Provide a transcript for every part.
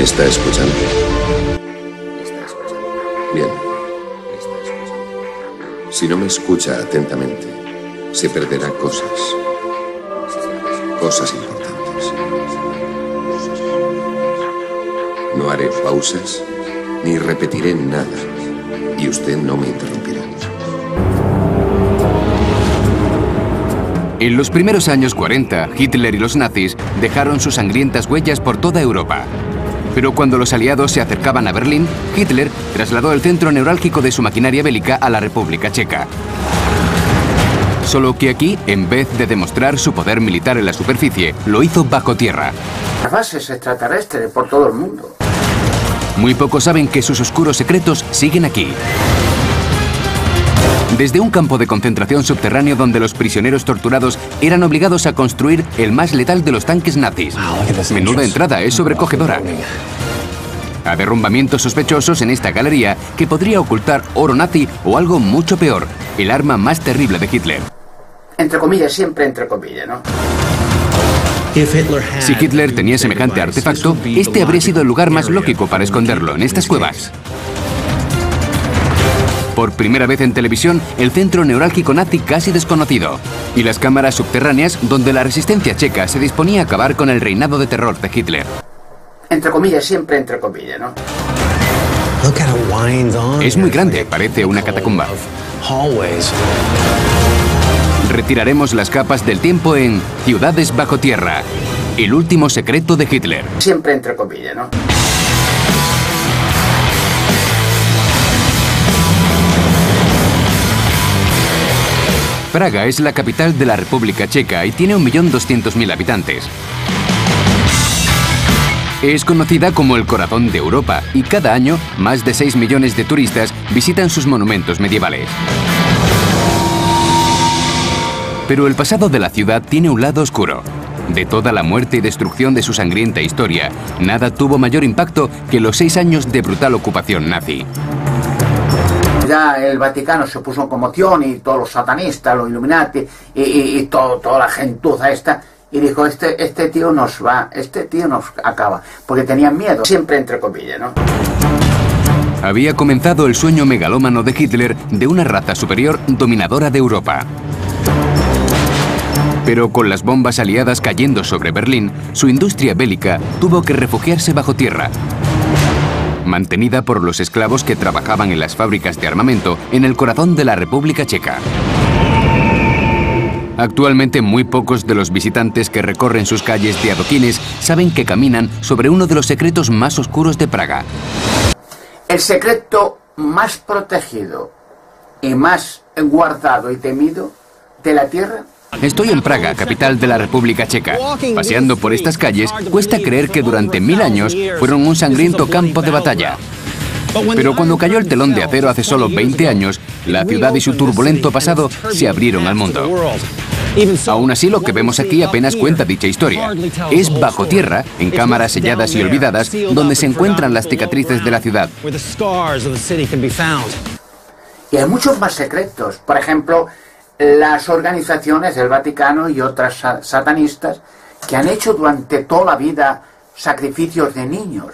¿Me está escuchando? Bien. Si no me escucha atentamente, se perderá cosas. Cosas importantes. No haré pausas ni repetiré nada. Y usted no me interrumpirá. En los primeros años 40, Hitler y los nazis dejaron sus sangrientas huellas por toda Europa. Pero cuando los aliados se acercaban a Berlín, Hitler trasladó el centro neurálgico de su maquinaria bélica a la República Checa. Solo que aquí, en vez de demostrar su poder militar en la superficie, lo hizo bajo tierra. Las bases extraterrestres por todo el mundo. Muy pocos saben que sus oscuros secretos siguen aquí. Desde un campo de concentración subterráneo donde los prisioneros torturados eran obligados a construir el más letal de los tanques nazis. Menuda entrada, es sobrecogedora. A derrumbamientos sospechosos en esta galería que podría ocultar oro nazi o algo mucho peor, el arma más terrible de Hitler. Entre comillas, siempre entre comillas, ¿no? Si Hitler tenía semejante artefacto, este habría sido el lugar más lógico para esconderlo, en estas cuevas. Por primera vez en televisión, el centro neurálgico nazi casi desconocido. Y las cámaras subterráneas donde la resistencia checa se disponía a acabar con el reinado de terror de Hitler. Entre comillas, siempre entre comillas, ¿no? Es muy grande, parece una catacumba. Retiraremos las capas del tiempo en Ciudades bajo tierra. El último secreto de Hitler. Siempre entre comillas, ¿no? Praga es la capital de la República Checa y tiene 1.200.000 habitantes. Es conocida como el corazón de Europa y cada año más de 6 millones de turistas visitan sus monumentos medievales. Pero el pasado de la ciudad tiene un lado oscuro. De toda la muerte y destrucción de su sangrienta historia, nada tuvo mayor impacto que los seis años de brutal ocupación nazi. El Vaticano se puso en conmoción y todos los satanistas, los Illuminati y, y, todo, toda la gentuza esta y dijo, este, este tío nos va, este tío nos acaba, porque tenían miedo, siempre entre comillas, ¿no? Había comenzado el sueño megalómano de Hitler de una raza superior dominadora de Europa. Pero con las bombas aliadas cayendo sobre Berlín, su industria bélica tuvo que refugiarse bajo tierra, mantenida por los esclavos que trabajaban en las fábricas de armamento en el corazón de la República Checa. Actualmente muy pocos de los visitantes que recorren sus calles de adoquines saben que caminan sobre uno de los secretos más oscuros de Praga. El secreto más protegido y más guardado y temido de la Tierra Estoy en Praga, capital de la República Checa. Paseando por estas calles, cuesta creer que durante mil años fueron un sangriento campo de batalla. Pero cuando cayó el telón de acero hace solo 20 años, la ciudad y su turbulento pasado se abrieron al mundo. Aún así, lo que vemos aquí apenas cuenta dicha historia. Es bajo tierra, en cámaras selladas y olvidadas, donde se encuentran las cicatrices de la ciudad. Y hay muchos más secretos. Por ejemplo, las organizaciones del Vaticano y otras satanistas que han hecho durante toda la vida sacrificios de niños.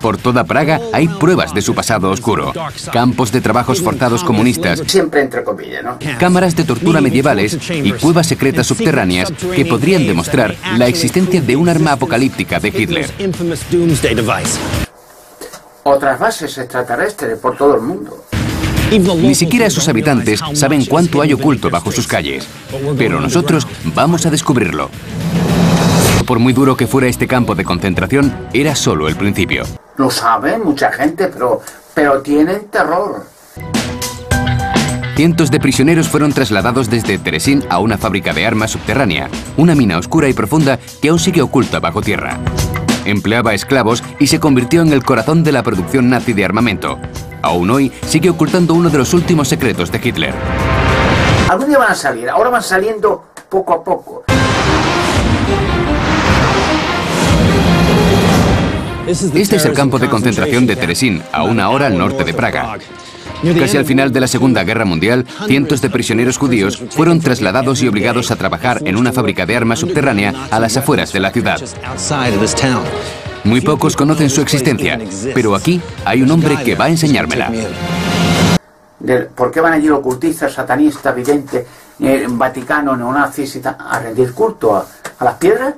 Por toda Praga hay pruebas de su pasado oscuro. Campos de trabajos forzados comunistas. Siempre entre comillas, ¿no? Cámaras de tortura medievales y cuevas secretas subterráneas que podrían demostrar la existencia de un arma apocalíptica de Hitler. Otras bases extraterrestres por todo el mundo. Ni siquiera sus habitantes saben cuánto hay oculto bajo sus calles. Pero nosotros vamos a descubrirlo. Por muy duro que fuera este campo de concentración, era solo el principio. Lo sabe mucha gente, pero, pero tienen terror. Cientos de prisioneros fueron trasladados desde Teresín a una fábrica de armas subterránea, una mina oscura y profunda que aún sigue oculta bajo tierra. Empleaba esclavos y se convirtió en el corazón de la producción nazi de armamento. Aún hoy sigue ocultando uno de los últimos secretos de Hitler. Algún día van a salir, ahora van saliendo poco a poco. Este es el campo de concentración de Teresín, a una hora al norte de Praga. Casi al final de la Segunda Guerra Mundial, cientos de prisioneros judíos fueron trasladados y obligados a trabajar en una fábrica de armas subterránea a las afueras de la ciudad. Muy pocos conocen su existencia, pero aquí hay un hombre que va a enseñármela. ¿Por qué van allí ocultistas, satanistas, videntes, eh, Vaticano, neonazis a rendir culto a, las piedras?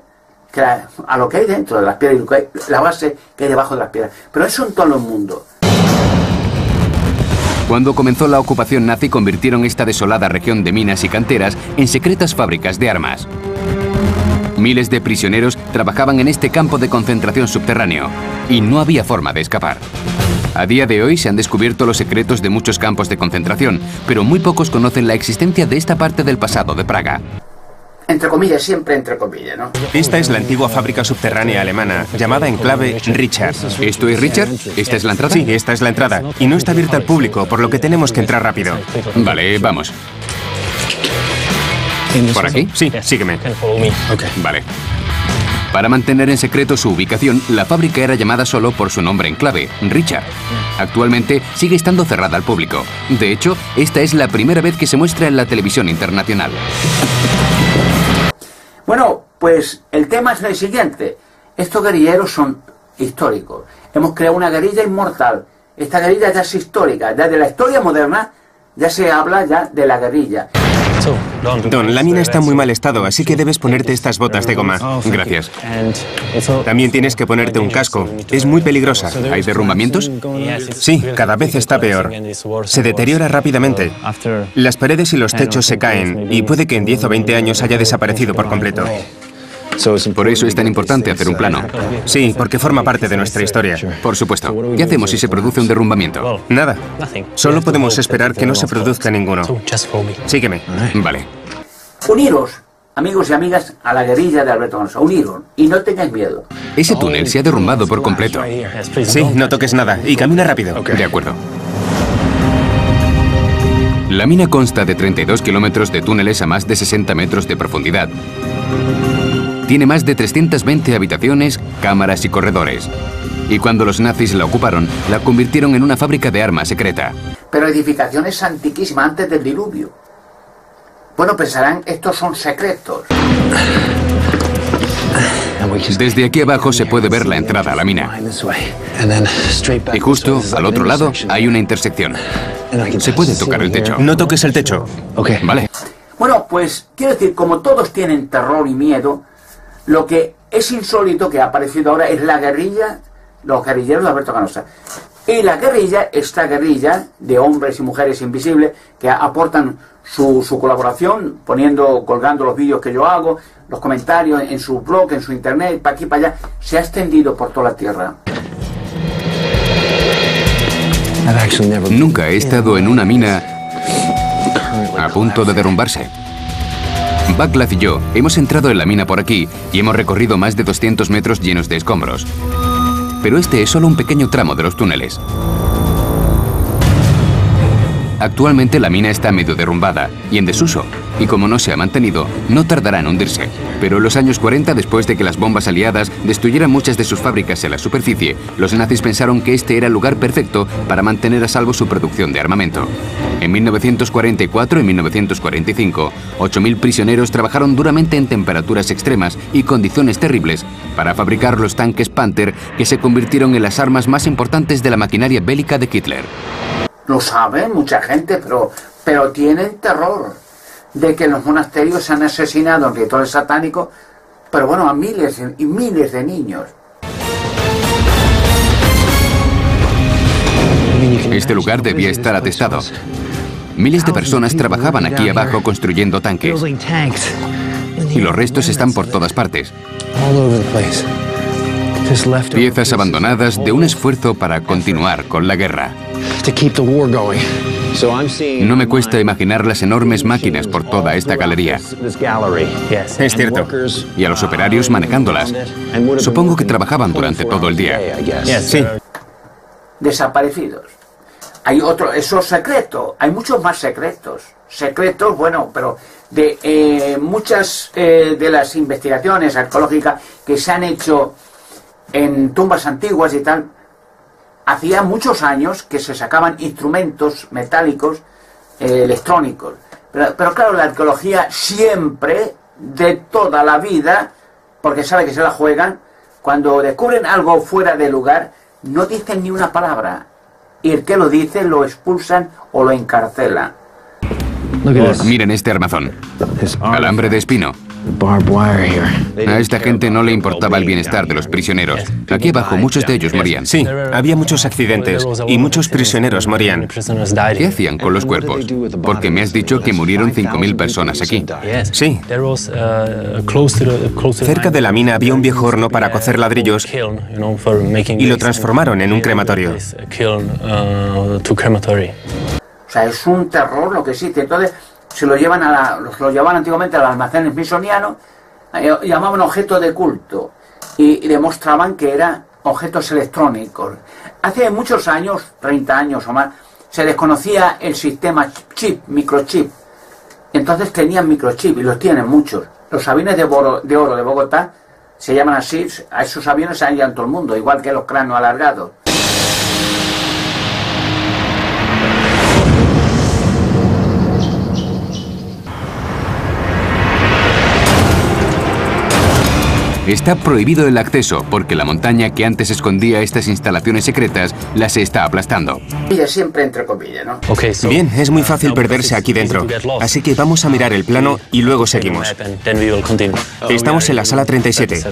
a lo que hay dentro de las piedras, la base que hay debajo de las piedras. Pero eso en todo el mundo. Cuando comenzó la ocupación nazi convirtieron esta desolada región de minas y canteras en secretas fábricas de armas. Miles de prisioneros trabajaban en este campo de concentración subterráneo y no había forma de escapar. A día de hoy se han descubierto los secretos de muchos campos de concentración, pero muy pocos conocen la existencia de esta parte del pasado de Praga. Entre comillas, siempre entre comillas, ¿no? Esta es la antigua fábrica subterránea alemana, llamada en clave Richard. ¿Esto es Richard? ¿Esta es la entrada? Sí, esta es la entrada. Y no está abierta al público, por lo que tenemos que entrar rápido. Vale, vamos. ¿Por aquí? Sí, sígueme. Vale. Para mantener en secreto su ubicación, la fábrica era llamada solo por su nombre en clave, Richard. Actualmente sigue estando cerrada al público. De hecho, esta es la primera vez que se muestra en la televisión internacional. Bueno, pues el tema es el siguiente. Estos guerrilleros son históricos. Hemos creado una guerrilla inmortal. Esta guerrilla ya es histórica. Ya de la historia moderna ya se habla ya de la guerrilla. Don, la mina está en muy mal estado, así que debes ponerte estas botas de goma. Gracias. También tienes que ponerte un casco. Es muy peligrosa. ¿Hay derrumbamientos? Sí, cada vez está peor. Se deteriora rápidamente. Las paredes y los techos se caen y puede que en 10 o 20 años haya desaparecido por completo. Por eso es tan importante hacer un plano. Sí, porque forma parte de nuestra historia. Por supuesto. ¿Qué hacemos si se produce un derrumbamiento? Nada. Solo podemos esperar que no se produzca ninguno. Sígueme. Vale. Uniros, amigos y amigas, a la guerrilla de Alberto Alonso. Uniros y no tengáis miedo. Ese túnel se ha derrumbado por completo. Sí, no toques nada y camina rápido. De acuerdo. La mina consta de 32 kilómetros de túneles a más de 60 metros de profundidad. Tiene más de 320 habitaciones, cámaras y corredores. Y cuando los nazis la ocuparon, la convirtieron en una fábrica de armas secreta. Pero edificaciones antiquísimas antes del diluvio. Bueno, pensarán, estos son secretos. Desde aquí abajo se puede ver la entrada a la mina. Y justo al otro lado hay una intersección. Se puede tocar el techo. No toques el techo. Vale. Bueno, pues quiero decir, como todos tienen terror y miedo, lo que es insólito que ha aparecido ahora es la guerrilla, los guerrilleros de Alberto Canosa. Y la guerrilla, esta guerrilla de hombres y mujeres invisibles que aportan su, colaboración, poniendo, colgando los vídeos que yo hago, los comentarios en su blog, en su internet, para aquí, para allá, se ha extendido por toda la tierra. Nunca he estado en una mina a punto de derrumbarse. Backlav y yo hemos entrado en la mina por aquí y hemos recorrido más de 200 metros llenos de escombros. Pero este es solo un pequeño tramo de los túneles. Actualmente la mina está medio derrumbada y en desuso, y como no se ha mantenido, no tardará en hundirse. Pero en los años 40, después de que las bombas aliadas destruyeran muchas de sus fábricas en la superficie, los nazis pensaron que este era el lugar perfecto para mantener a salvo su producción de armamento. En 1944 y 1945, 8.000 prisioneros trabajaron duramente en temperaturas extremas y condiciones terribles para fabricar los tanques Panther que se convirtieron en las armas más importantes de la maquinaria bélica de Hitler. Lo saben mucha gente, pero, pero tienen terror de que en los monasterios se han asesinado en rituales satánicos, pero bueno, a miles y miles de niños. Este lugar debía estar atestado. Miles de personas trabajaban aquí abajo construyendo tanques. Y los restos están por todas partes. Piezas abandonadas de un esfuerzo para continuar con la guerra. No me cuesta imaginar las enormes máquinas por toda esta galería. Es cierto. Y a los operarios manejándolas. Supongo que trabajaban durante todo el día. Sí. Desaparecidos. Hay otro, eso es secreto. Hay muchos más secretos. Secretos, bueno, pero de eh, muchas eh, de las investigaciones arqueológicas que se han hecho en tumbas antiguas y tal, hacía muchos años que se sacaban instrumentos metálicos eh, electrónicos. Pero, pero, claro, la arqueología siempre, de toda la vida, porque sabe que se la juegan, cuando descubren algo fuera de lugar, no dicen ni una palabra. Y el que lo dice lo expulsan o lo encarcelan. Miren este armazón. Alambre de espino. A esta gente no le importaba el bienestar de los prisioneros. Aquí abajo muchos de ellos morían. Sí, había muchos accidentes y muchos prisioneros morían. ¿Qué hacían con los cuerpos? Porque me has dicho que murieron 5.000 personas aquí. Sí. Cerca de la mina había un viejo horno para cocer ladrillos y lo transformaron en un crematorio. O sea, es un terror lo que existe. Entonces, se lo llevan, a la, lo llevaban antiguamente a los almacenes misonianos, eh, llamaban objetos de culto y, demostraban que eran objetos electrónicos. Hace muchos años, 30 años o más, se desconocía el sistema chip, microchip. Entonces tenían microchip y los tienen muchos. Los aviones de, oro de oro de Bogotá se llaman así, a esos aviones se hallan todo el mundo, igual que los cráneos alargados. Está prohibido el acceso porque la montaña que antes escondía estas instalaciones secretas las está aplastando. siempre entre comillas, ¿no? Bien, es muy fácil perderse aquí dentro. Así que vamos a mirar el plano y luego seguimos. Estamos en la sala 37.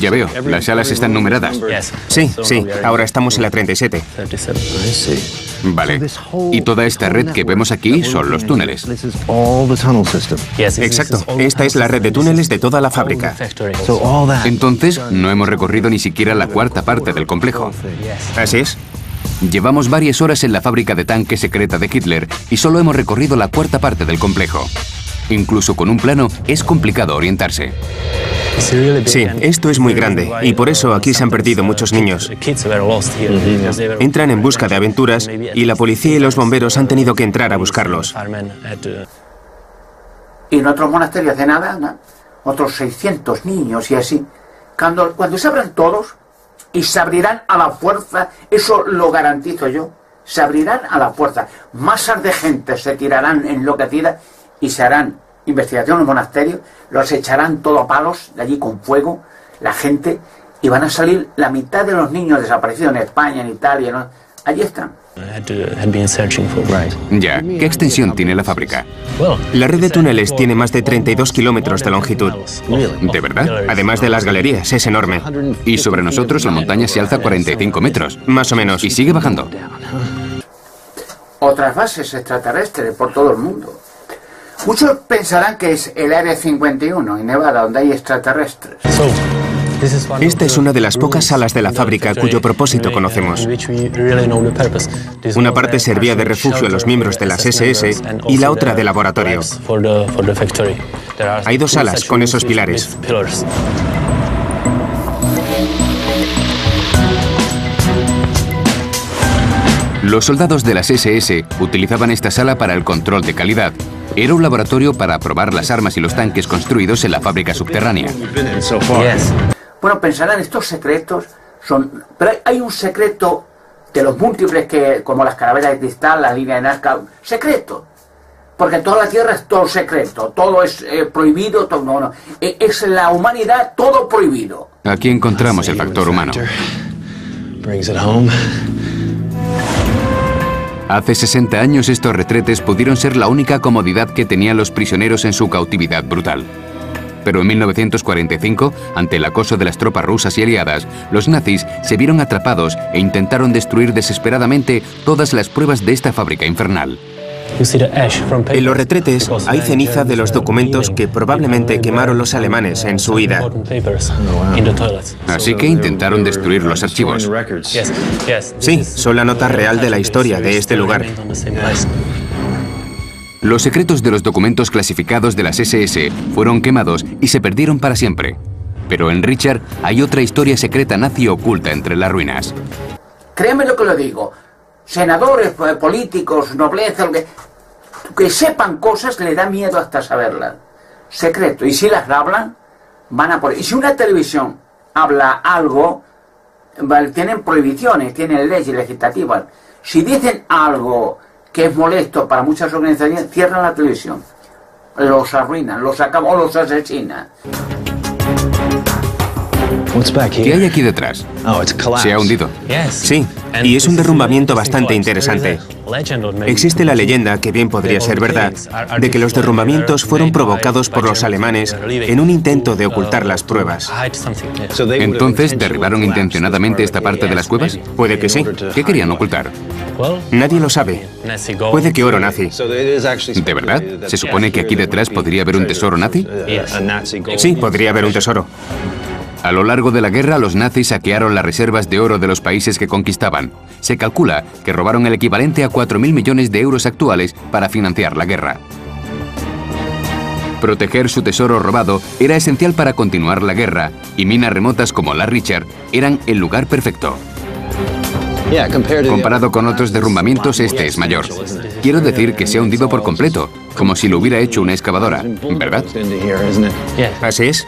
Ya veo, las salas están numeradas. Sí, sí, ahora estamos en la 37. Vale. Y toda esta red que vemos aquí son los túneles. Exacto. Esta es la red de túneles de toda la fábrica. Entonces, no hemos recorrido ni siquiera la cuarta parte del complejo. Así es. Llevamos varias horas en la fábrica de tanques secreta de Hitler y solo hemos recorrido la cuarta parte del complejo. Incluso con un plano es complicado orientarse. Sí, esto es muy grande y por eso aquí se han perdido muchos niños. Entran en busca de aventuras y la policía y los bomberos han tenido que entrar a buscarlos. Y en otros monasterios de nada, otros 600 niños y así. Cuando, cuando se abran todos y se abrirán a la fuerza, eso lo garantizo yo, se abrirán a la fuerza. Masas de gente se tirarán enloquecidas y se harán investigación en el monasterio, los echarán todo a palos de allí con fuego, la gente, y van a salir la mitad de los niños desaparecidos en España, en Italia, allí están. Ya, ¿qué extensión tiene la fábrica? La red de túneles tiene más de 32 kilómetros de longitud. ¿De verdad? Además de las galerías, es enorme. Y sobre nosotros la montaña se alza 45 metros. Más o menos. Y sigue bajando. Otras bases extraterrestres por todo el mundo. Muchos pensarán que es el Área 51 en Nevada, donde hay extraterrestres. Esta es una de las pocas salas de la fábrica cuyo propósito conocemos. Una parte servía de refugio a los miembros de las SS y la otra de laboratorio. Hay dos salas con esos pilares. Los soldados de las SS utilizaban esta sala para el control de calidad. Era un laboratorio para probar las armas y los tanques construidos en la fábrica subterránea. Bueno, pensarán, estos secretos son... Pero hay un secreto de los múltiples que, como las calaveras de cristal, la línea de Nazca, secreto. Porque toda la Tierra es todo secreto, todo es eh, prohibido, todo, no, no. E, es la humanidad todo prohibido. Aquí encontramos el factor humano. Hace 60 años estos retretes pudieron ser la única comodidad que tenían los prisioneros en su cautividad brutal pero en 1945, ante el acoso de las tropas rusas y aliadas, los nazis se vieron atrapados e intentaron destruir desesperadamente todas las pruebas de esta fábrica infernal. En los retretes hay ceniza de los documentos que probablemente quemaron los alemanes en su huida. Así que intentaron destruir los archivos. Sí, son la nota real de la historia de este lugar. Los secretos de los documentos clasificados de las SS fueron quemados y se perdieron para siempre. Pero en Richard hay otra historia secreta nazi oculta entre las ruinas. Créeme lo que lo digo. Senadores, eh, políticos, nobleza, que, que sepan cosas le da miedo hasta saberlas. Secreto. Y si las hablan, van a por... Y si una televisión habla algo, tienen prohibiciones, tienen leyes legislativas. Si dicen algo que es molesto para muchas organizaciones, cierran la televisión. Los arruinan, los acaban o los asesinan. ¿Qué hay aquí detrás? Se ha hundido. Sí, y es un derrumbamiento bastante interesante. Existe la leyenda, que bien podría ser verdad, de que los derrumbamientos fueron provocados por los alemanes en un intento de ocultar las pruebas. Entonces, ¿derribaron intencionadamente esta parte de las cuevas? Puede que sí. ¿Qué querían ocultar? Nadie lo sabe. Puede que oro nazi. ¿De verdad? ¿Se supone que aquí detrás podría haber un tesoro nazi? Sí, podría haber un tesoro. A lo largo de la guerra, los nazis saquearon las reservas de oro de los países que conquistaban. Se calcula que robaron el equivalente a 4.000 millones de euros actuales para financiar la guerra. Proteger su tesoro robado era esencial para continuar la guerra, y minas remotas como la Richard eran el lugar perfecto. Comparado con otros derrumbamientos, este es mayor. Quiero decir que se ha hundido por completo, como si lo hubiera hecho una excavadora, ¿verdad? Así es.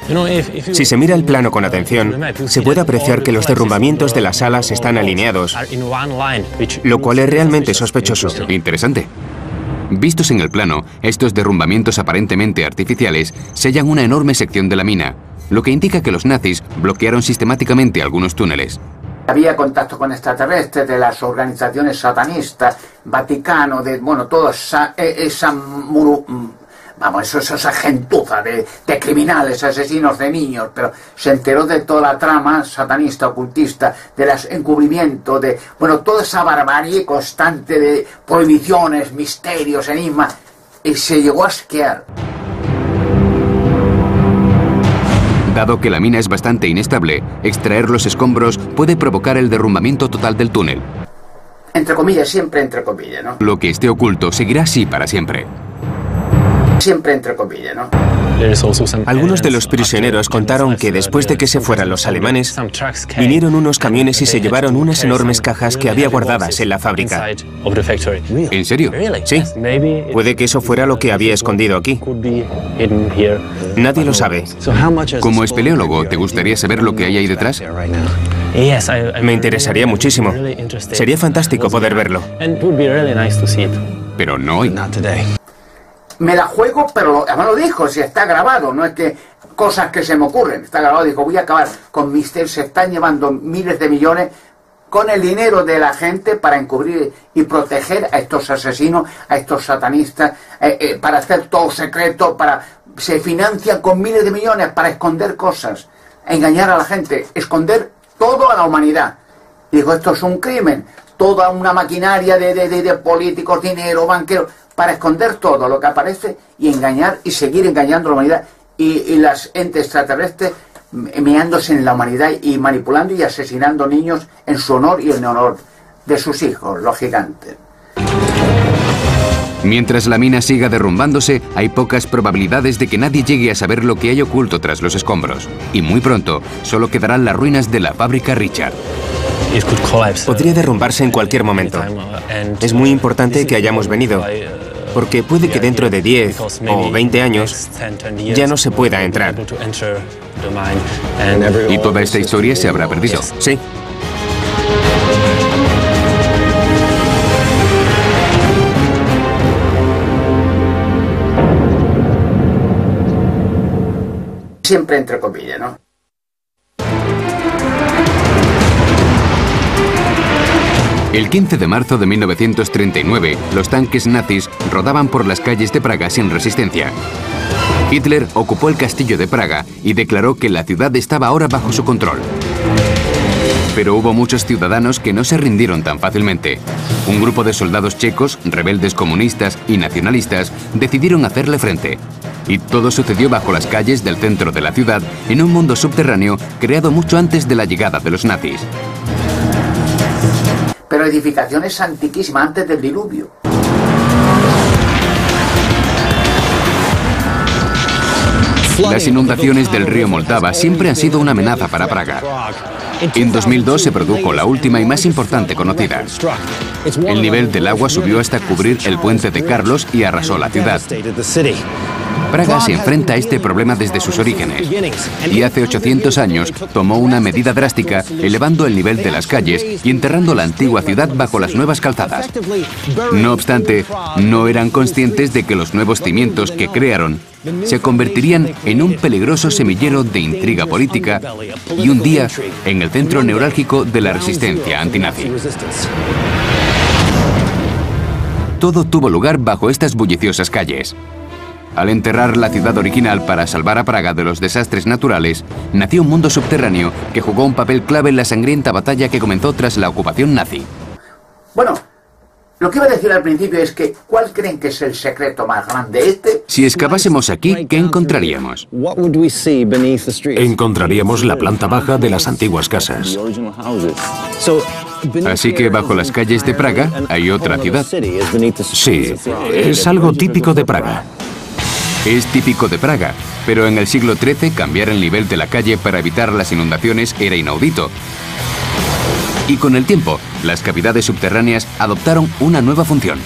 Si se mira el plano con atención, se puede apreciar que los derrumbamientos de las alas están alineados, lo cual es realmente sospechoso. Interesante. Vistos en el plano, estos derrumbamientos aparentemente artificiales sellan una enorme sección de la mina, lo que indica que los nazis bloquearon sistemáticamente algunos túneles. Había contacto con extraterrestres de las organizaciones satanistas, Vaticano, de, bueno, toda esa, e, esa mm, vamos, eso, esa gentuza de, de, criminales, asesinos de niños, pero se enteró de toda la trama satanista, ocultista, de los encubrimientos, de, bueno, toda esa barbarie constante de prohibiciones, misterios, enigmas, y se llegó a asquear. Dado que la mina es bastante inestable, extraer los escombros puede provocar el derrumbamiento total del túnel. Entre comillas, siempre entre comillas, ¿no? Lo que esté oculto seguirá así para siempre. Siempre entre comillas, ¿no? Algunos de los prisioneros contaron que después de que se fueran los alemanes, vinieron unos camiones y se llevaron unas enormes cajas que había guardadas en la fábrica. ¿En serio? Sí. Puede que eso fuera lo que había escondido aquí. Nadie lo sabe. Como espeleólogo, ¿te gustaría saber lo que hay ahí detrás? Me interesaría muchísimo. Sería fantástico poder verlo. Pero no hoy me la juego, pero lo, además lo dijo, si está grabado, no es que cosas que se me ocurren, está grabado, dijo, voy a acabar con Mister, se están llevando miles de millones con el dinero de la gente para encubrir y proteger a estos asesinos, a estos satanistas, eh, eh, para hacer todo secreto, para se financian con miles de millones para esconder cosas, engañar a la gente, esconder todo a la humanidad. Dijo, esto es un crimen, toda una maquinaria de, de, de políticos, dinero, banqueros, para esconder todo lo que aparece y engañar y seguir engañando a la humanidad y, las entes extraterrestres meándose en la humanidad y manipulando y asesinando niños en su honor y en honor de sus hijos, los gigantes. Mientras la mina siga derrumbándose, hay pocas probabilidades de que nadie llegue a saber lo que hay oculto tras los escombros. Y muy pronto, solo quedarán las ruinas de la fábrica Richard. Podría derrumbarse en cualquier momento. Es muy importante que hayamos venido porque puede que dentro de 10 o 20 años ya no se pueda entrar. Y toda esta historia se habrá perdido. Sí. Siempre entre comillas, ¿no? El 15 de marzo de 1939, los tanques nazis rodaban por las calles de Praga sin resistencia. Hitler ocupó el castillo de Praga y declaró que la ciudad estaba ahora bajo su control. Pero hubo muchos ciudadanos que no se rindieron tan fácilmente. Un grupo de soldados checos, rebeldes comunistas y nacionalistas decidieron hacerle frente. Y todo sucedió bajo las calles del centro de la ciudad, en un mundo subterráneo creado mucho antes de la llegada de los nazis pero edificaciones antiquísimas, antes del diluvio. Las inundaciones del río Moldava siempre han sido una amenaza para Praga. En 2002 se produjo la última y más importante conocida. El nivel del agua subió hasta cubrir el puente de Carlos y arrasó la ciudad. Praga se enfrenta a este problema desde sus orígenes y hace 800 años tomó una medida drástica elevando el nivel de las calles y enterrando la antigua ciudad bajo las nuevas calzadas. No obstante, no eran conscientes de que los nuevos cimientos que crearon se convertirían en un peligroso semillero de intriga política y un día en el centro neurálgico de la resistencia antinazi. Todo tuvo lugar bajo estas bulliciosas calles. Al enterrar la ciudad original para salvar a Praga de los desastres naturales, nació un mundo subterráneo que jugó un papel clave en la sangrienta batalla que comenzó tras la ocupación nazi. Bueno, lo que iba a decir al principio es que, ¿cuál creen que es el secreto más grande? Este. Si excavásemos aquí, ¿qué encontraríamos? Encontraríamos la planta baja de las antiguas casas. Así que bajo las calles de Praga hay otra ciudad. Sí, es algo típico de Praga. Es típico de Praga, pero en el siglo XIII cambiar el nivel de la calle para evitar las inundaciones era inaudito. Y con el tiempo, las cavidades subterráneas adoptaron una nueva función.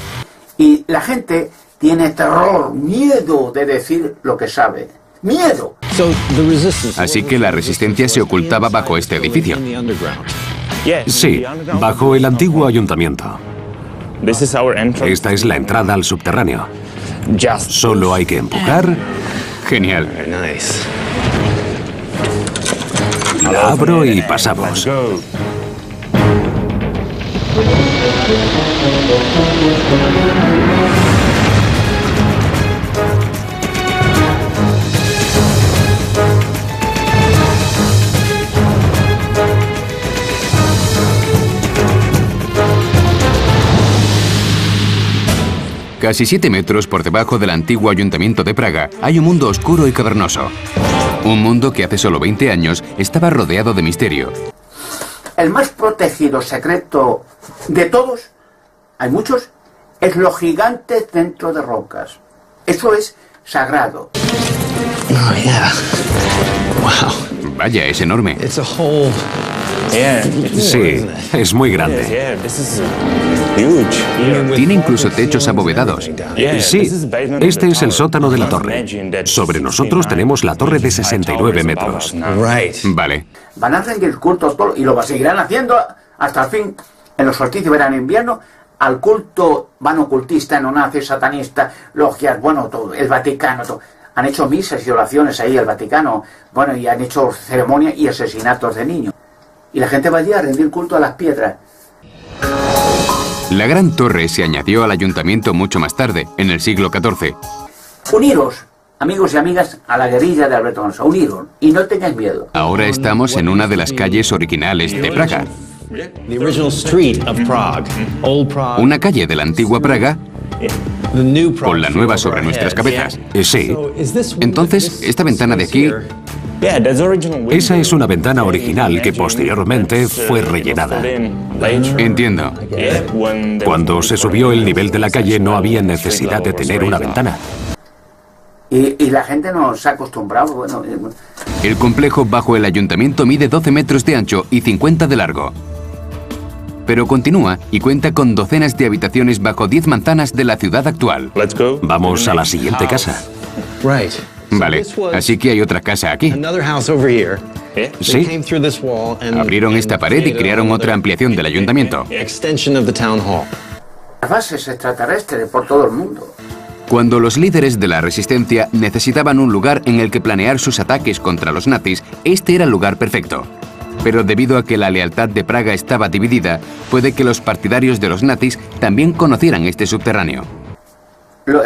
Y la gente tiene terror, miedo de decir lo que sabe. ¡Miedo! Así que la resistencia se ocultaba bajo este edificio. Sí, bajo el antiguo ayuntamiento. Esta es la entrada al subterráneo. Solo hay que empujar. Genial. La abro y pasamos. Casi 7 metros por debajo del antiguo ayuntamiento de Praga hay un mundo oscuro y cavernoso. Un mundo que hace solo 20 años estaba rodeado de misterio. El más protegido secreto de todos, hay muchos, es los gigantes dentro de rocas. Eso es sagrado. Oh, yeah. Wow. Vaya, es enorme. It's a whole Sí, es muy grande. Tiene incluso techos abovedados. Sí, este es el sótano de la torre. Sobre nosotros tenemos la torre de 69 metros. Vale. Van a hacer el culto y lo seguirán haciendo hasta el fin, en los solsticios verano invierno, al culto van ocultista, neonazi, satanista, logias, bueno, todo, el Vaticano, todo. Han hecho misas y oraciones ahí el Vaticano, bueno, y han hecho ceremonias y asesinatos de niños y la gente va allí a rendir culto a las piedras. La gran torre se añadió al ayuntamiento mucho más tarde, en el siglo XIV. Uniros, amigos y amigas, a la guerrilla de Alberto Alonso. Uniros y no tengáis miedo. Ahora estamos en una de las calles originales de Praga. Una calle de la antigua Praga con la nueva sobre nuestras cabezas. Sí. Entonces, esta ventana de aquí esa es una ventana original que posteriormente fue rellenada. Entiendo. Cuando se subió el nivel de la calle no había necesidad de tener una ventana. Y, la gente no se ha acostumbrado. Eh, el complejo bajo el ayuntamiento mide 12 metros de ancho y 50 de largo. Pero continúa y cuenta con docenas de habitaciones bajo 10 manzanas de la ciudad actual. Vamos a la siguiente casa. Vale, así que hay otra casa aquí. Sí. Abrieron esta pared y crearon otra ampliación del ayuntamiento. Bases extraterrestres por todo el mundo. Cuando los líderes de la resistencia necesitaban un lugar en el que planear sus ataques contra los nazis, este era el lugar perfecto. Pero debido a que la lealtad de Praga estaba dividida, puede que los partidarios de los nazis también conocieran este subterráneo.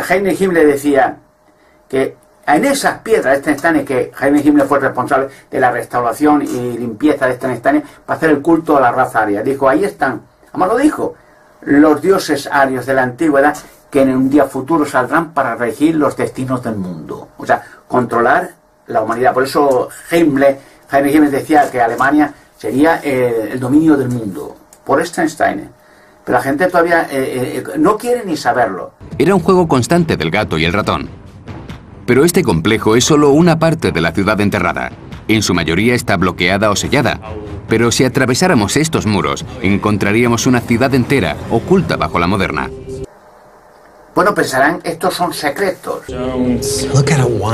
Jaime Himmler decía que en esas piedras de este que Jaime Himmler fue responsable de la restauración y limpieza de este para hacer el culto a la raza aria. Dijo, ahí están, además lo dijo, los dioses arios de la antigüedad que en un día futuro saldrán para regir los destinos del mundo. O sea, controlar la humanidad. Por eso Himmler, Jaime Himmler decía que Alemania sería eh, el dominio del mundo, por Stein. Pero la gente todavía eh, eh, no quiere ni saberlo. Era un juego constante del gato y el ratón. Pero este complejo es solo una parte de la ciudad enterrada. En su mayoría está bloqueada o sellada. Pero si atravesáramos estos muros, encontraríamos una ciudad entera oculta bajo la moderna. Bueno, pensarán, estos son secretos.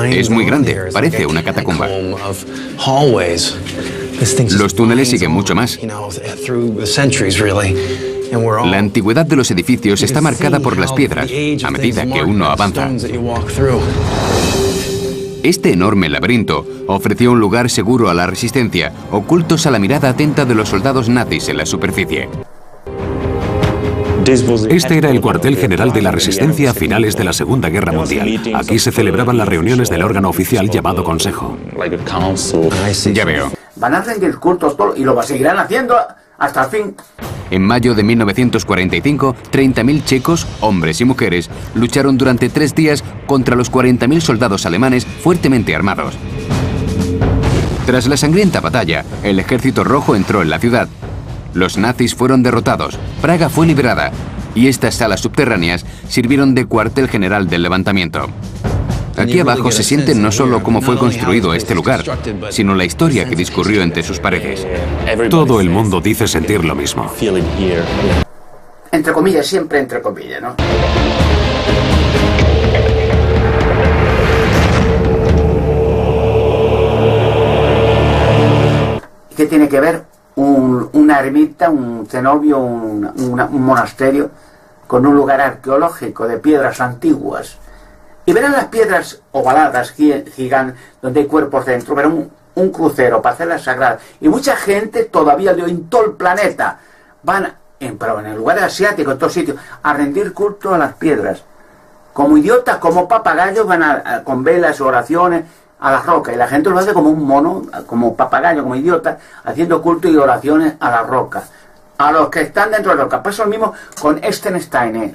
Es muy grande, parece una catacumba. Los túneles siguen mucho más. La antigüedad de los edificios está marcada por las piedras a medida que uno avanza. Este enorme laberinto ofreció un lugar seguro a la resistencia, ocultos a la mirada atenta de los soldados nazis en la superficie. Este era el cuartel general de la resistencia a finales de la Segunda Guerra Mundial. Aquí se celebraban las reuniones del órgano oficial llamado Consejo. Ya veo. Van a cultos todo y lo seguirán haciendo hasta el fin. En mayo de 1945, 30.000 checos, hombres y mujeres, lucharon durante tres días contra los 40.000 soldados alemanes fuertemente armados. Tras la sangrienta batalla, el ejército rojo entró en la ciudad. Los nazis fueron derrotados, Praga fue liberada y estas salas subterráneas sirvieron de cuartel general del levantamiento. Aquí abajo se siente no solo cómo fue construido este lugar, sino la historia que discurrió entre sus paredes. Todo el mundo dice sentir lo mismo. Entre comillas, siempre entre comillas, ¿no? ¿Qué tiene que ver una ermita, un cenobio, un, un monasterio con un lugar arqueológico de piedras antiguas? Y verán las piedras ovaladas, gigantes, donde hay cuerpos dentro, verán un, crucero para hacerlas sagradas. Y mucha gente todavía de en todo el planeta van, en, pero en el lugar asiático, en todos sitios, a rendir culto a las piedras. Como idiotas, como papagayos, van a, con velas, oraciones, a la roca. Y la gente lo hace como un mono, como papagayo, como idiota, haciendo culto y oraciones a la roca. A los que están dentro de la roca. Pasa lo mismo con Estenstein.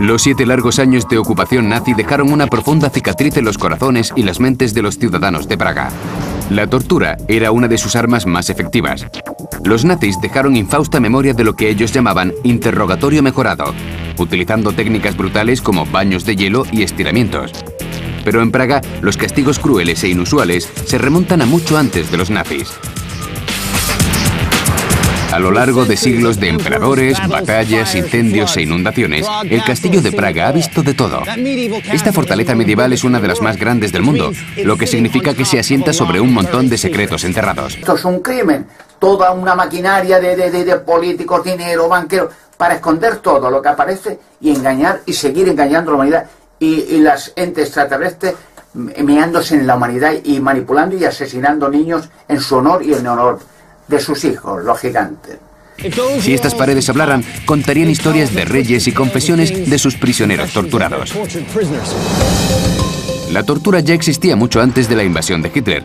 Los siete largos años de ocupación nazi dejaron una profunda cicatriz en los corazones y las mentes de los ciudadanos de Praga. La tortura era una de sus armas más efectivas. Los nazis dejaron infausta memoria de lo que ellos llamaban interrogatorio mejorado, utilizando técnicas brutales como baños de hielo y estiramientos. Pero en Praga, los castigos crueles e inusuales se remontan a mucho antes de los nazis. A lo largo de siglos de emperadores, batallas, incendios e inundaciones, el castillo de Praga ha visto de todo. Esta fortaleza medieval es una de las más grandes del mundo, lo que significa que se asienta sobre un montón de secretos enterrados. Esto es un crimen, toda una maquinaria de, políticos, dinero, banqueros, para esconder todo lo que aparece y engañar y seguir engañando a la humanidad y, las entes extraterrestres meándose en la humanidad y manipulando y asesinando niños en su honor y en honor de sus hijos, los gigantes. Si estas paredes hablaran, contarían historias de reyes y confesiones de sus prisioneros torturados. La tortura ya existía mucho antes de la invasión de Hitler.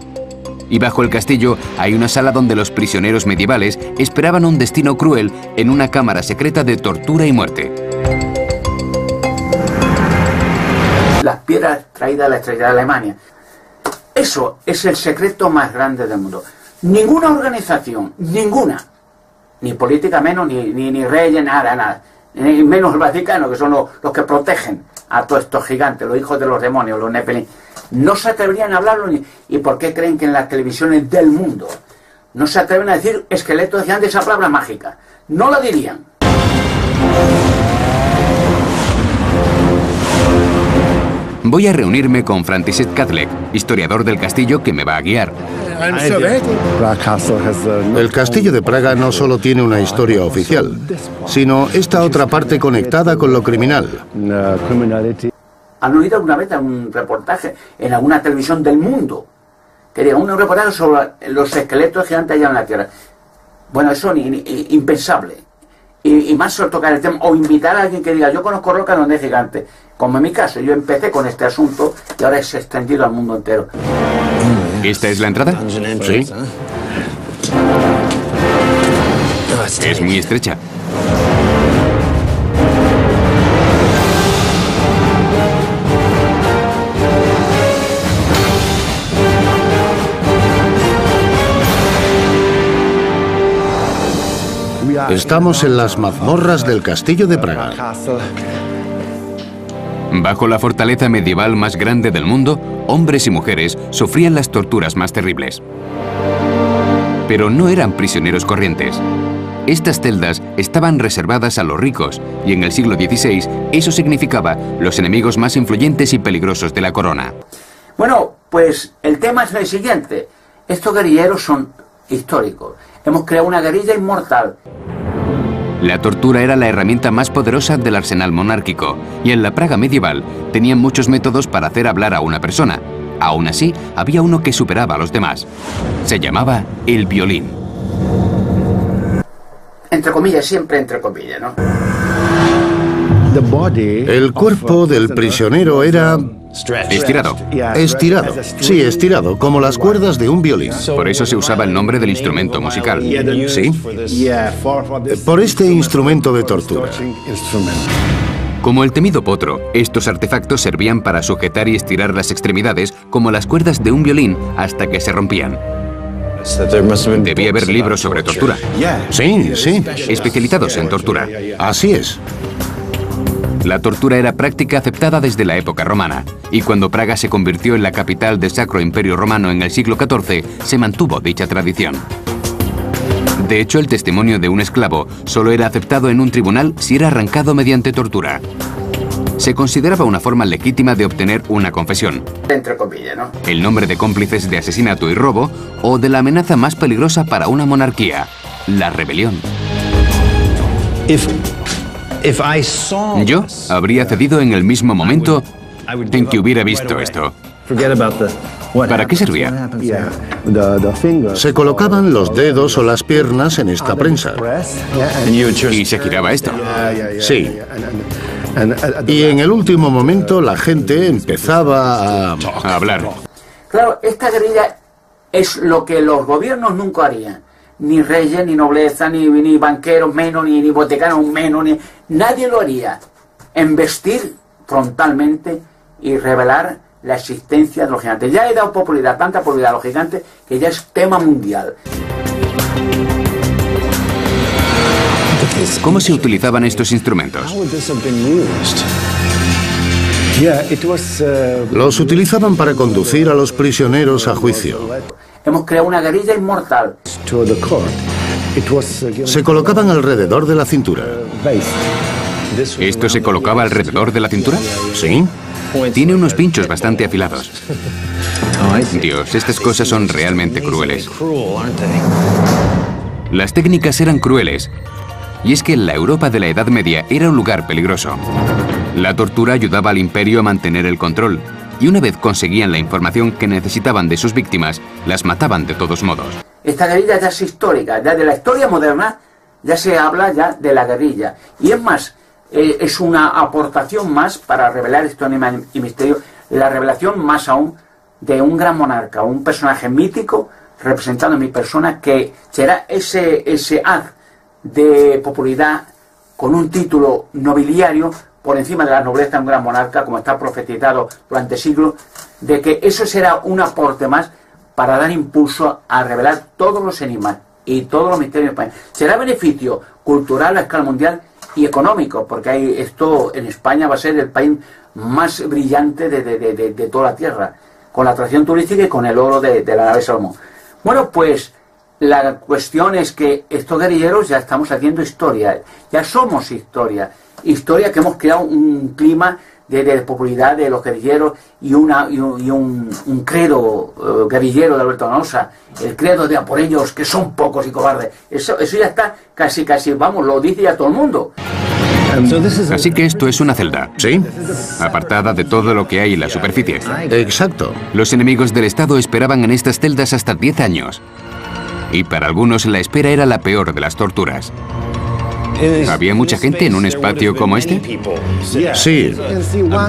Y bajo el castillo hay una sala donde los prisioneros medievales esperaban un destino cruel en una cámara secreta de tortura y muerte. Las piedras traídas a la estrella de Alemania. Eso es el secreto más grande del mundo. Ninguna organización, ninguna, ni política menos, ni, ni, ni reyes, nada, nada, ni menos el Vaticano, que son los, que protegen a todos estos gigantes, los hijos de los demonios, los Nephilim, no se atreverían a hablarlo. Ni, ¿Y por qué creen que en las televisiones del mundo no se atreven a decir esqueleto de esa palabra mágica? No la dirían. Voy a reunirme con František Kadlec, historiador del castillo que me va a guiar. El castillo de Praga no solo tiene una historia oficial, sino esta otra parte conectada con lo criminal. ¿Han oído alguna vez un reportaje en alguna televisión del mundo? Que un reportaje sobre los esqueletos gigantes allá en la Tierra. Bueno, eso es impensable. Y, y, más sobre tocar el tema, o invitar a alguien que diga, yo conozco roca donde es gigante. Como en mi caso, yo empecé con este asunto y ahora es extendido al mundo entero. ¿Esta es la entrada? Sí. Es muy estrecha. Estamos en las mazmorras del castillo de Praga. Bajo la fortaleza medieval más grande del mundo, hombres y mujeres sufrían las torturas más terribles. Pero no eran prisioneros corrientes. Estas celdas estaban reservadas a los ricos y en el siglo XVI eso significaba los enemigos más influyentes y peligrosos de la corona. Bueno, pues el tema es el siguiente. Estos guerrilleros son históricos. Hemos creado una guerrilla inmortal. La tortura era la herramienta más poderosa del arsenal monárquico y en la Praga medieval tenían muchos métodos para hacer hablar a una persona. Aún así, había uno que superaba a los demás. Se llamaba el violín. Entre comillas, siempre entre comillas, ¿no? El cuerpo del prisionero era Estirado. estirado. Sí, estirado, como las cuerdas de un violín. Por eso se usaba el nombre del instrumento musical. Sí. Por este instrumento de tortura. Como el temido potro, estos artefactos servían para sujetar y estirar las extremidades como las cuerdas de un violín hasta que se rompían. Debía haber libros sobre tortura, Sí, sí. especializados en tortura. Así es. La tortura era práctica aceptada desde la época romana, y cuando Praga se convirtió en la capital del Sacro Imperio Romano en el siglo XIV, se mantuvo dicha tradición. De hecho, el testimonio de un esclavo solo era aceptado en un tribunal si era arrancado mediante tortura. Se consideraba una forma legítima de obtener una confesión, Entre comillas, ¿no? el nombre de cómplices de asesinato y robo o de la amenaza más peligrosa para una monarquía, la rebelión. Yo habría cedido en el mismo momento en que hubiera visto esto. ¿Para qué servía? Se colocaban los dedos o las piernas en esta prensa. Y se giraba esto. Sí. Y en el último momento la gente empezaba a... A hablar. Claro, esta guerrilla es lo que los gobiernos nunca harían. Ni reyes, ni nobleza, ni, ni banqueros menos, ni, ni botecanos menos, ni... Nadie lo haría. Embestir frontalmente y revelar la existencia de los gigantes. Ya he dado popularidad, tanta popularidad a los gigantes, que ya es tema mundial. ¿Cómo se utilizaban estos instrumentos? Los utilizaban para conducir a los prisioneros a juicio. Hemos creado una guerrilla inmortal. Se colocaban alrededor de la cintura. ¿Esto se colocaba alrededor de la cintura? ¿Sí? Tiene unos pinchos bastante afilados. Dios, estas cosas son realmente crueles. Las técnicas eran crueles. Y es que la Europa de la Edad Media era un lugar peligroso. La tortura ayudaba al imperio a mantener el control. Y una vez conseguían la información que necesitaban de sus víctimas, las mataban de todos modos. Esta guerrilla ya es histórica, ya de la historia moderna ya se habla ya de la guerrilla. Y es más, eh, es una aportación más para revelar historia y misterio, la revelación más aún de un gran monarca, un personaje mítico representando a mi persona que será ese, ese haz de popularidad con un título nobiliario por encima de la nobleza un gran monarca, como está profetizado durante siglos, de que eso será un aporte más para dar impulso a revelar todos los enigmas y todos los misterios de España. Será beneficio cultural a escala mundial y económico, porque hay, esto en España va a ser el país más brillante de, de- toda la tierra, con la atracción turística y con el oro de, de la nave Salomón. Bueno, pues la cuestión es que estos guerrilleros ya estamos haciendo historia, ya somos historia, historia que hemos creado un clima de, de popularidad de los guerrilleros y, una, y, un, y un- un credo eh, guerrillero de Alberto Ganosa, el credo de a por ellos que son pocos y cobardes. Eso, eso ya está casi, casi, vamos, lo dice ya todo el mundo. Así que esto es una celda, ¿Sí? apartada de todo lo que hay en la superficie. Exacto. Los enemigos del Estado esperaban en estas celdas hasta 10 años. Y para algunos la espera era la peor de las torturas. ¿Había mucha gente en un espacio como este? Sí.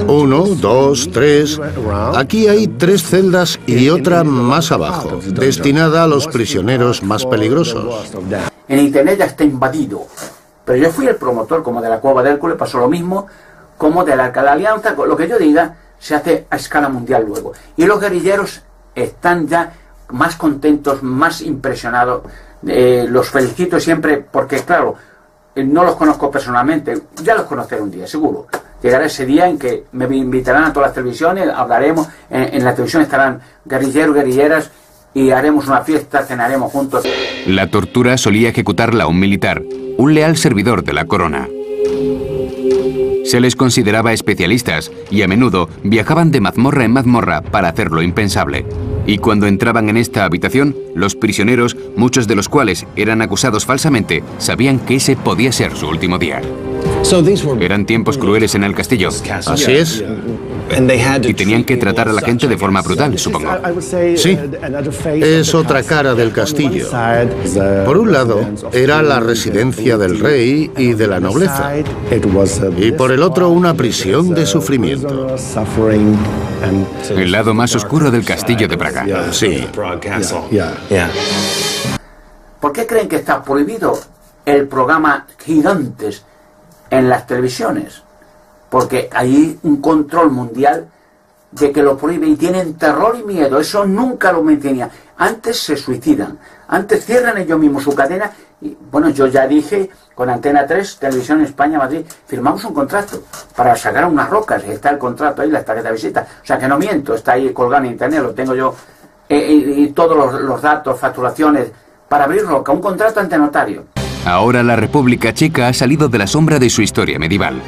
Uno, dos, tres. Aquí hay tres celdas y otra más abajo, destinada a los prisioneros más peligrosos. En Internet ya está invadido. Pero yo fui el promotor, como de la Cueva de Hércules, pasó lo mismo, como de la Alcalá Alianza, lo que yo diga se hace a escala mundial luego. Y los guerrilleros están ya más contentos, más impresionados. Eh, los felicito siempre porque, claro, no los conozco personalmente, ya los conoceré un día, seguro. Llegará ese día en que me invitarán a todas las televisiones, hablaremos, en, en la televisión estarán guerrilleros, guerrilleras, y haremos una fiesta, cenaremos juntos. La tortura solía ejecutarla un militar, un leal servidor de la corona. Se les consideraba especialistas y a menudo viajaban de mazmorra en mazmorra para hacer lo impensable. Y cuando entraban en esta habitación, los prisioneros, muchos de los cuales eran acusados falsamente, sabían que ese podía ser su último día. Eran tiempos crueles en el castillo. Así es. Y tenían que tratar a la gente de forma brutal, supongo. Sí, es otra cara del castillo. Por un lado, era la residencia del rey y de la nobleza. Y por el otro, una prisión de sufrimiento. El lado más oscuro del castillo de Praga. Sí. ¿Por qué creen que está prohibido el programa Gigantes en las televisiones? Porque hay un control mundial de que lo prohíbe y tienen terror y miedo. Eso nunca lo mantenía. Antes se suicidan, antes cierran ellos mismos su cadena. Y bueno, yo ya dije con Antena 3, Televisión España, Madrid, firmamos un contrato para sacar unas rocas. Está el contrato ahí, la tarjeta de visita. O sea que no miento, está ahí colgado en internet, lo tengo yo. Eh, y, todos los, los datos, facturaciones, para abrir roca, un contrato ante notario. Ahora la República Checa ha salido de la sombra de su historia medieval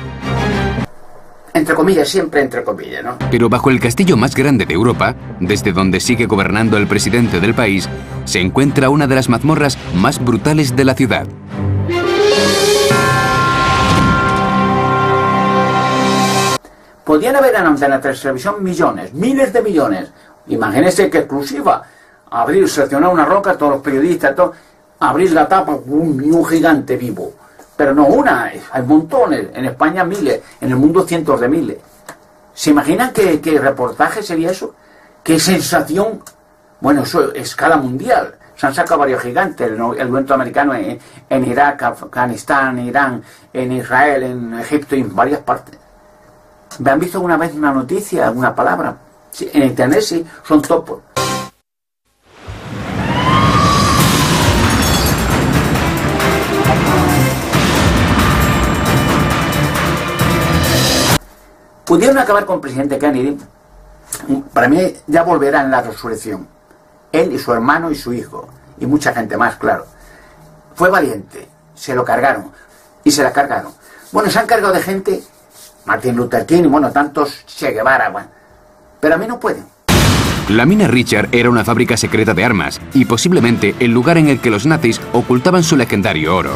entre comillas, siempre entre comillas, ¿no? Pero bajo el castillo más grande de Europa, desde donde sigue gobernando el presidente del país, se encuentra una de las mazmorras más brutales de la ciudad. Podían haber en Antena 3 Televisión millones, miles de millones. Imagínense qué exclusiva. Abrir, seleccionar una roca, todos los periodistas, todo, abrir la tapa, un, un gigante vivo pero no una, hay montones, en España miles, en el mundo cientos de miles. ¿Se imaginan qué, reportaje sería eso? ¿Qué sensación? Bueno, eso es escala mundial. Se han sacado varios gigantes, el, el americano en, Irak, Afganistán, Irán, en Israel, en Egipto y en varias partes. ¿Me han visto alguna vez una noticia, una palabra? en internet sí, son topos. Pudieron acabar con el presidente Kennedy, para mí ya volverá en la resurrección. Él y su hermano y su hijo, y mucha gente más, claro. Fue valiente, se lo cargaron, y se la cargaron. Bueno, se han cargado de gente, Martin Luther King, y bueno, tantos Che Guevara, bueno, pero a mí no pueden. La mina Richard era una fábrica secreta de armas y posiblemente el lugar en el que los nazis ocultaban su legendario oro.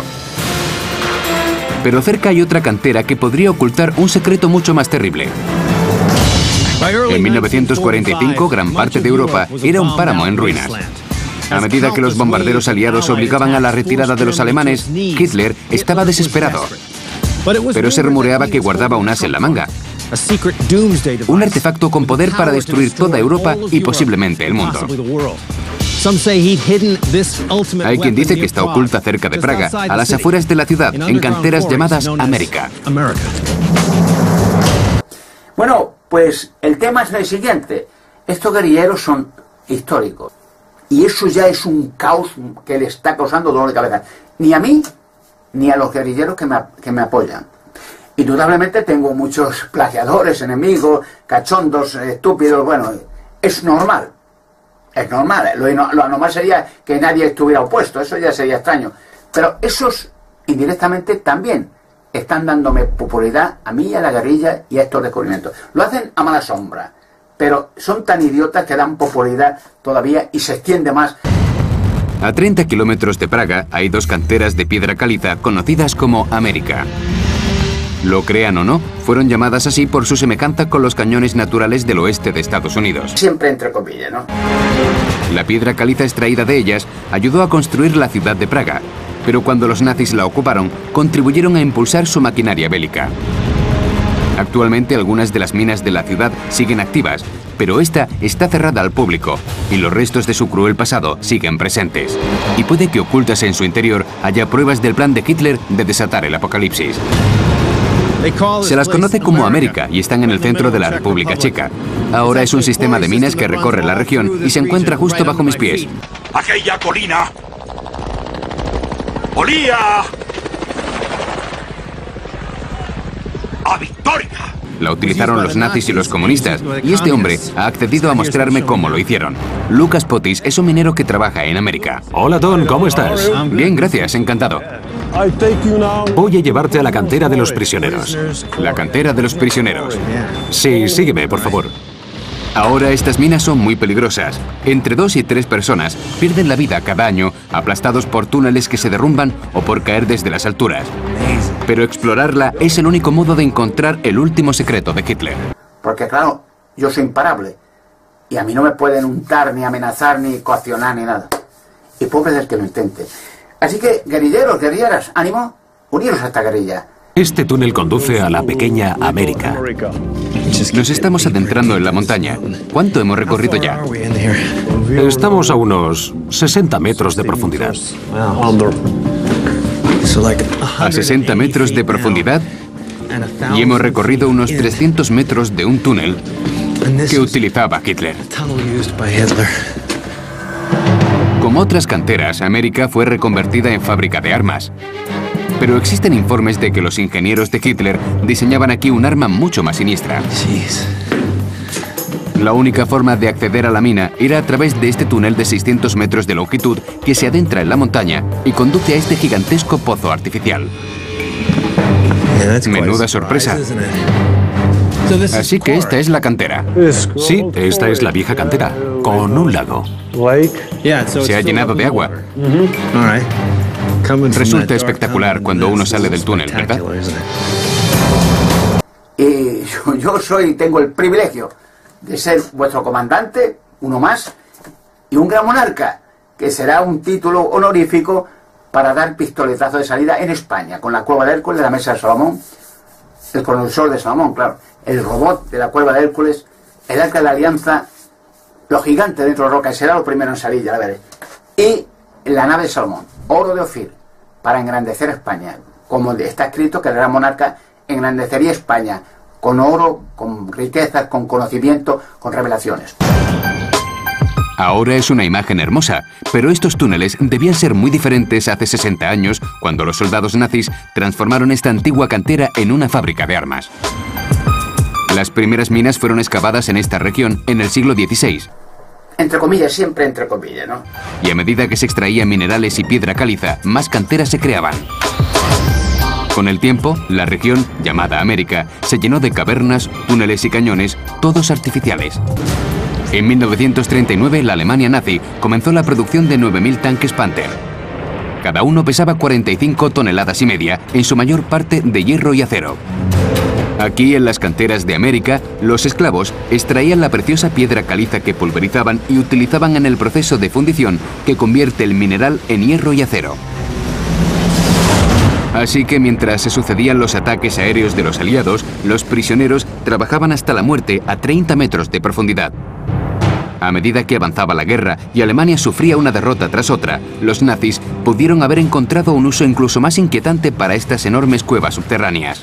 Pero cerca hay otra cantera que podría ocultar un secreto mucho más terrible. En 1945, gran parte de Europa era un páramo en ruinas. A medida que los bombarderos aliados obligaban a la retirada de los alemanes, Hitler estaba desesperado. Pero se rumoreaba que guardaba un as en la manga. Un artefacto con poder para destruir toda Europa y posiblemente el mundo. Hay quien dice que está oculta cerca de Praga, a las afueras de la ciudad, en canteras llamadas América. Bueno, pues el tema es el siguiente. Estos guerrilleros son históricos. Y eso ya es un caos que le está causando dolor de cabeza. Ni a mí, ni a los guerrilleros que me, que me apoyan. Indudablemente tengo muchos plagiadores, enemigos, cachondos, estúpidos. Bueno, es normal. Es normal, lo, lo anormal sería que nadie estuviera opuesto, eso ya sería extraño. Pero esos indirectamente también están dándome popularidad a mí, a la guerrilla y a estos descubrimientos. Lo hacen a mala sombra, pero son tan idiotas que dan popularidad todavía y se extiende más. A 30 kilómetros de Praga hay dos canteras de piedra caliza conocidas como América. Lo crean o no, fueron llamadas así por su semejanza con los cañones naturales del oeste de Estados Unidos. Siempre entre comillas, ¿no? La piedra caliza extraída de ellas ayudó a construir la ciudad de Praga, pero cuando los nazis la ocuparon, contribuyeron a impulsar su maquinaria bélica. Actualmente algunas de las minas de la ciudad siguen activas, pero esta está cerrada al público y los restos de su cruel pasado siguen presentes. Y puede que ocultas en su interior haya pruebas del plan de Hitler de desatar el apocalipsis. Se las conoce como América y están en el centro de la República Checa. Ahora es un sistema de minas que recorre la región y se encuentra justo bajo mis pies. Aquella colina olía a victoria. La utilizaron los nazis y los comunistas, y este hombre ha accedido a mostrarme cómo lo hicieron. Lucas Potis es un minero que trabaja en América. Hola, Don, ¿cómo estás? Bien, gracias, encantado. Voy a llevarte a la cantera de los prisioneros. La cantera de los prisioneros. Sí, sígueme, por favor. Ahora estas minas son muy peligrosas. Entre dos y tres personas pierden la vida cada año aplastados por túneles que se derrumban o por caer desde las alturas. Pero explorarla es el único modo de encontrar el último secreto de Hitler. Porque claro, yo soy imparable. Y a mí no me pueden untar, ni amenazar, ni coaccionar, ni nada. Y pobre del que lo intente. Así que, guerrilleros, guerrilleras, ánimo, uniros a esta guerrilla. Este túnel conduce a la pequeña América. Nos estamos adentrando en la montaña. ¿Cuánto hemos recorrido ya? Estamos a unos 60 metros de profundidad. A 60 metros de profundidad y hemos recorrido unos 300 metros de un túnel que utilizaba Hitler. Como otras canteras, América fue reconvertida en fábrica de armas. Pero existen informes de que los ingenieros de Hitler diseñaban aquí un arma mucho más siniestra. La única forma de acceder a la mina era a través de este túnel de 600 metros de longitud que se adentra en la montaña y conduce a este gigantesco pozo artificial. Menuda sorpresa. Así que esta es la cantera. Sí, esta es la vieja cantera, con un lago. Se ha llenado de agua. Resulta espectacular cuando uno sale del túnel, ¿verdad? Y yo soy, tengo el privilegio de ser vuestro comandante, uno más, y un gran monarca, que será un título honorífico para dar pistoletazo de salida en España, con la cueva de Hércules de la mesa de Salomón, el conosor de Salomón, claro, el robot de la cueva de Hércules, el arca de la alianza, los gigantes dentro de Roca, y será lo primero en salir, ya la veréis. Y la nave de Salomón, oro de Ofir, para engrandecer España. Como está escrito que el gran monarca engrandecería España con oro, con riquezas, con conocimiento, con revelaciones. Ahora es una imagen hermosa, pero estos túneles debían ser muy diferentes hace 60 años, cuando los soldados nazis transformaron esta antigua cantera en una fábrica de armas. Las primeras minas fueron excavadas en esta región en el siglo XVI. Entre comillas, siempre entre comillas, ¿no? Y a medida que se extraían minerales y piedra caliza, más canteras se creaban. Con el tiempo, la región, llamada América, se llenó de cavernas, túneles y cañones, todos artificiales. En 1939, la Alemania nazi comenzó la producción de 9.000 tanques Panther. Cada uno pesaba 45 toneladas y media, en su mayor parte de hierro y acero. Aquí, en las canteras de América, los esclavos extraían la preciosa piedra caliza que pulverizaban y utilizaban en el proceso de fundición que convierte el mineral en hierro y acero. Así que mientras se sucedían los ataques aéreos de los aliados, los prisioneros trabajaban hasta la muerte a 30 metros de profundidad. A medida que avanzaba la guerra y Alemania sufría una derrota tras otra, los nazis pudieron haber encontrado un uso incluso más inquietante para estas enormes cuevas subterráneas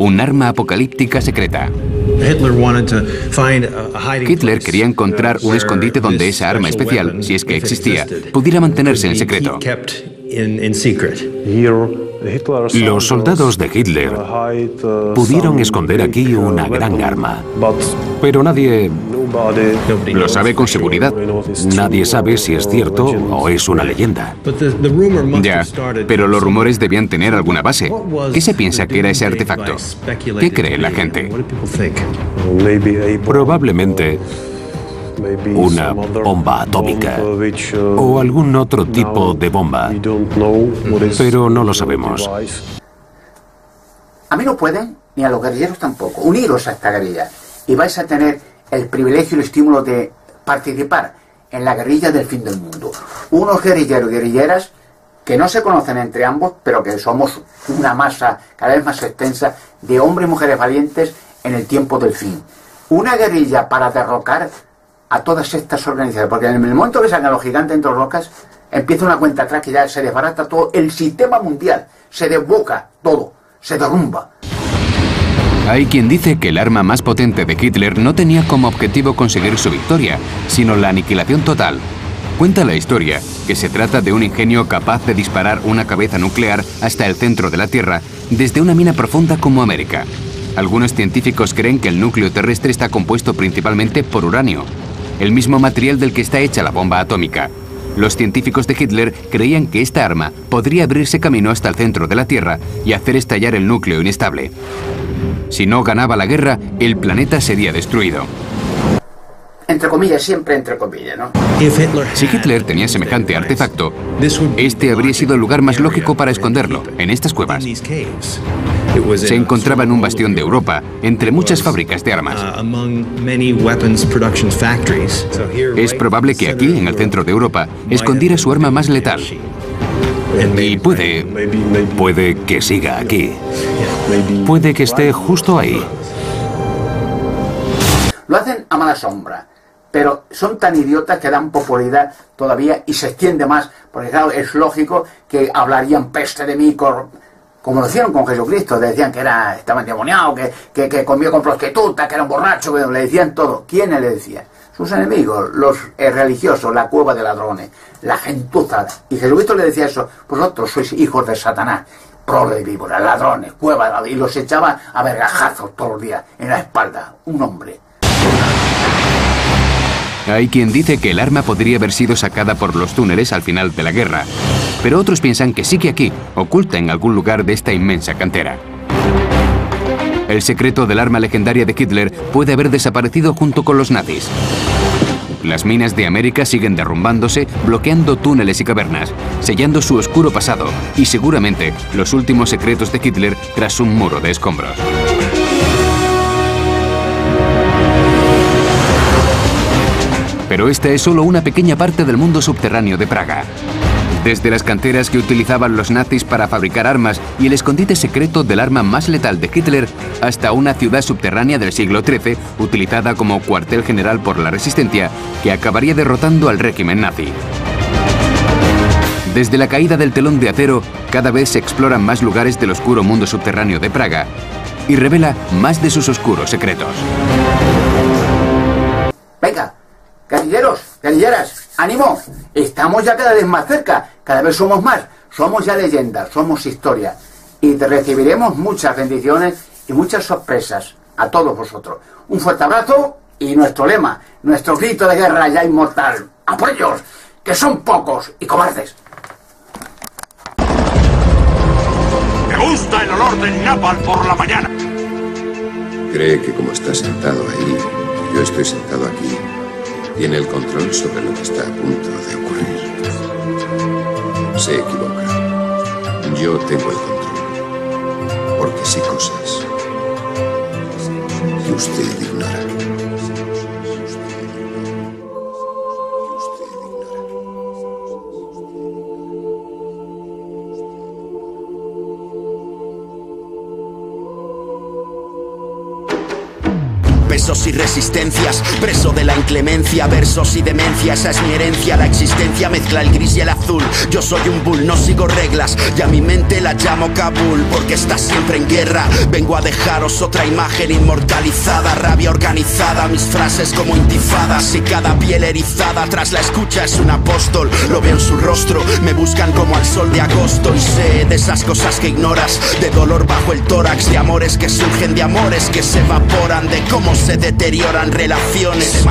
un arma apocalíptica secreta. Hitler quería encontrar un escondite donde esa arma especial, si es que existía, pudiera mantenerse en secreto. Los soldados de Hitler pudieron esconder aquí una gran arma, pero nadie lo sabe con seguridad. Nadie sabe si es cierto o es una leyenda. Ya, pero los rumores debían tener alguna base. ¿Qué se piensa que era ese artefacto? ¿Qué cree la gente? Probablemente una bomba atómica o algún otro tipo de bomba, pero no lo sabemos. A mí no pueden, ni a los guerrilleros tampoco. Uniros a esta guerrilla y vais a tener el privilegio y el estímulo de participar en la guerrilla del fin del mundo. Unos guerrilleros y guerrilleras que no se conocen entre ambos, pero que somos una masa cada vez más extensa de hombres y mujeres valientes en el tiempo del fin. Una guerrilla para derrocar a todas estas organizaciones, porque en el momento que salgan los gigantes entre rocas, empieza una cuenta atrás que ya se desbarata todo el sistema mundial, se desboca todo, se derrumba. Hay quien dice que el arma más potente de Hitler no tenía como objetivo conseguir su victoria, sino la aniquilación total. Cuenta la historia que se trata de un ingenio capaz de disparar una cabeza nuclear hasta el centro de la Tierra desde una mina profunda como América. Algunos científicos creen que el núcleo terrestre está compuesto principalmente por uranio, el mismo material del que está hecha la bomba atómica. Los científicos de Hitler creían que esta arma podría abrirse camino hasta el centro de la Tierra y hacer estallar el núcleo inestable. Si no ganaba la guerra, el planeta sería destruido entre comillas, siempre entre comillas, ¿no? Si Hitler tenía semejante artefacto, este habría sido el lugar más lógico para esconderlo, en estas cuevas. Se encontraba en un bastión de Europa, entre muchas fábricas de armas. Es probable que aquí, en el centro de Europa, escondiera su arma más letal. Y puede... puede que siga aquí. Puede que esté justo ahí. Lo hacen a mala sombra pero son tan idiotas que dan popularidad todavía y se extiende más, porque claro, es lógico que hablarían peste de mí, como lo hicieron con Jesucristo, decían que era, estaba endemoniado, que, que, que comió con prostitutas, que era un borracho, le decían todo. ¿Quiénes le decían? Sus enemigos, los eh, religiosos, la cueva de ladrones, la gentuza. Y Jesucristo le decía eso, vosotros sois hijos de Satanás, prole de víboras, ladrones, cueva, y los echaba a vergajazos todos los días en la espalda, un hombre. Hay quien dice que el arma podría haber sido sacada por los túneles al final de la guerra, pero otros piensan que sigue aquí, oculta en algún lugar de esta inmensa cantera. El secreto del arma legendaria de Hitler puede haber desaparecido junto con los nazis. Las minas de América siguen derrumbándose, bloqueando túneles y cavernas, sellando su oscuro pasado y seguramente los últimos secretos de Hitler tras un muro de escombros. Pero esta es solo una pequeña parte del mundo subterráneo de Praga. Desde las canteras que utilizaban los nazis para fabricar armas y el escondite secreto del arma más letal de Hitler, hasta una ciudad subterránea del siglo XIII utilizada como cuartel general por la resistencia que acabaría derrotando al régimen nazi. Desde la caída del telón de acero, cada vez se exploran más lugares del oscuro mundo subterráneo de Praga y revela más de sus oscuros secretos. Venga, Guerrilleros, guerrilleras, ánimo, estamos ya cada vez más cerca, cada vez somos más, somos ya leyendas, somos historia y te recibiremos muchas bendiciones y muchas sorpresas a todos vosotros. Un fuerte abrazo y nuestro lema, nuestro grito de guerra ya inmortal, apoyos, que son pocos y cobardes. Me gusta el olor del napal por la mañana. Cree que como está sentado ahí, yo estoy sentado aquí, tiene el control sobre lo que está a punto de ocurrir. Se equivoca. Yo tengo el control. Porque sé cosas que usted ignora. Y resistencias, preso de la inclemencia, versos y demencia, esa es mi herencia, la existencia mezcla el gris y el azul. Yo soy un bull, no sigo reglas, y a mi mente la llamo Kabul, porque está siempre en guerra. Vengo a dejaros otra imagen inmortalizada, rabia organizada, mis frases como intifadas y cada piel erizada tras la escucha es un apóstol. Lo veo en su rostro, me buscan como al sol de agosto y sé de esas cosas que ignoras, de dolor bajo el tórax, de amores que surgen de amores que se evaporan, de cómo se deterioran relaciones.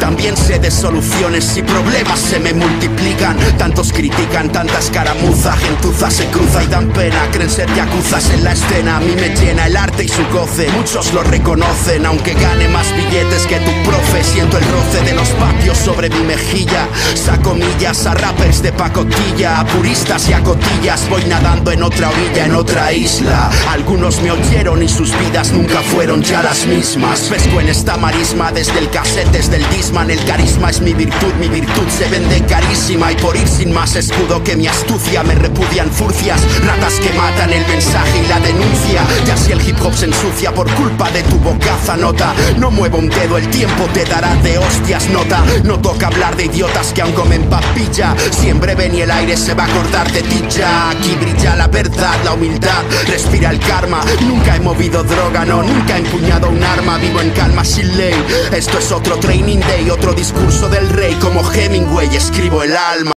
También sé de soluciones y problemas se me multiplican. Tantos critican, tanta escaramuza, gentuza se cruza y dan pena. Creen ser yacuzas en la escena. A mí me llena el arte y su goce. Muchos lo reconocen, aunque gane más billetes que tu profe. Siento el roce de los patios sobre mi mejilla. Saco millas a rappers de pacotilla, a puristas y a cotillas. Voy nadando en otra orilla, en otra isla. Algunos me oyeron y sus vidas nunca fueron ya las mismas en esta marisma Desde el cassette, desde el disman El carisma es mi virtud, mi virtud se vende carísima Y por ir sin más escudo que mi astucia Me repudian furcias, ratas que matan el mensaje y la denuncia Ya si el hip hop se ensucia por culpa de tu bocaza nota No muevo un dedo, el tiempo te dará de hostias nota No toca hablar de idiotas que aún comen papilla Si en breve ni el aire se va a acordar de ti ya Aquí brilla la verdad, la humildad, respira el karma Nunca he movido droga, no, nunca he empuñado un arma Vivo en calma sin ley. Esto es otro training day, otro discurso del rey. Como Hemingway escribo el alma.